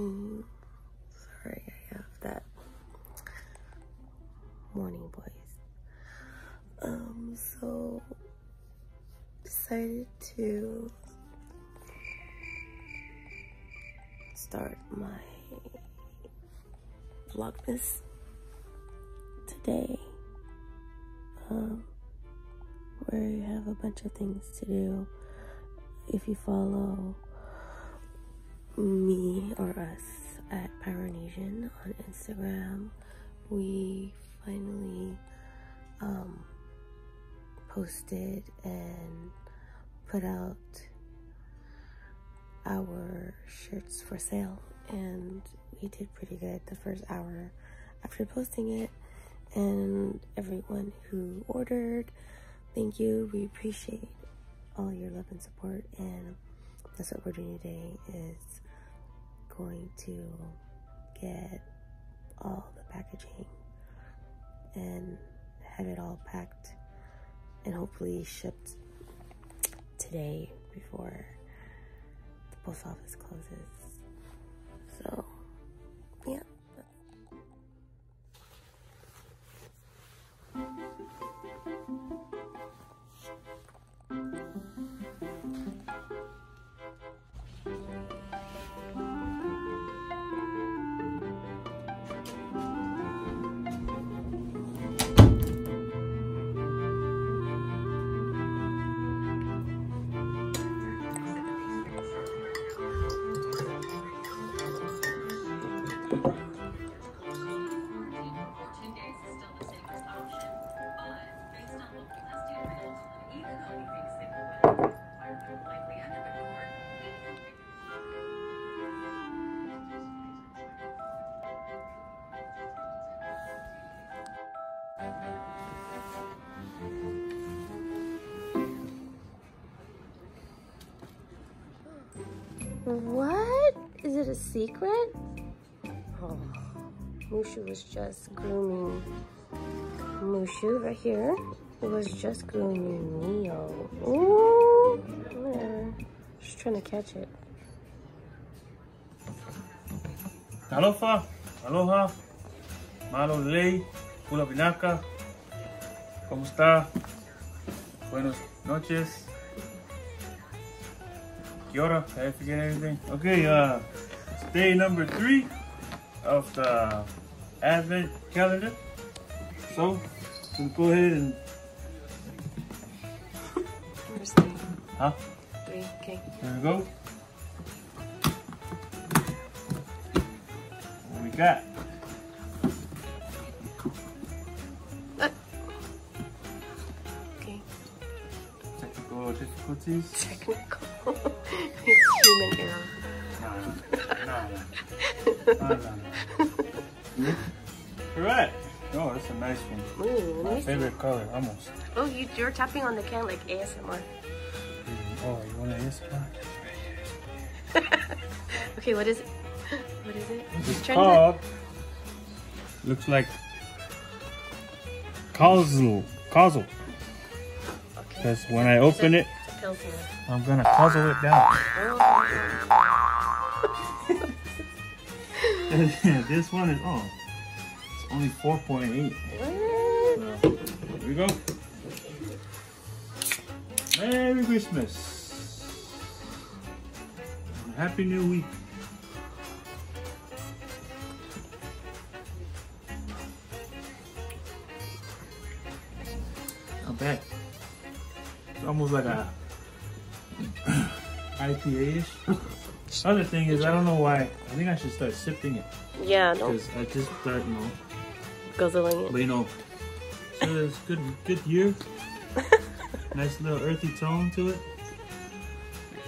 Sorry, I have that morning voice. Um, so decided to start my vlogmas today. Um, where you have a bunch of things to do. If you follow me or us at Pyronesian on Instagram, we finally um, posted and put out our shirts for sale and we did pretty good the first hour after posting it. And everyone who ordered thank you. We appreciate all your love and support and that's what we're doing today is going to get all the packaging and have it all packed and hopefully shipped today before the post office closes. So, What? Is it a secret? Oh, Mushu was just grooming Mushu right here. He was just grooming Neo. Ooh. Just trying to catch it. Aloha, aloha, malo lei, pula pinaca, ¿cómo está? Buenas noches. ¿Qué hora? Did I forget anything? Okay, uh, day number three of the Advent calendar. So, we'll go ahead and, Where's three? huh? Three, okay. There we go. What we got? Okay. Technical difficulties. Technical. it's human error. No, no, no, no. Correct. Oh, that's a nice one. Ooh, My me see. favorite color, almost. Oh, you, you're tapping on the can like ASMR. Mm, oh, you want to ASMR? Okay, what is it? What is it? It's Trying to- Looks like. Cosel. Okay. Because when I open it, It's. I'm gonna puzzle it down. Oh, this one is oh, it's only 4.8. what? So, here we go. Merry Christmas. Happy New Week. Not bad. It's almost like a IPA-ish. Other thing is, I don't know why. I think I should start sipping it Yeah, no, because I just start, you know, guzzling it. but you know, so it's good, good year. nice little earthy tone to it.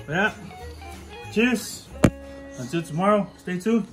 But yeah, cheers. Until tomorrow, stay tuned.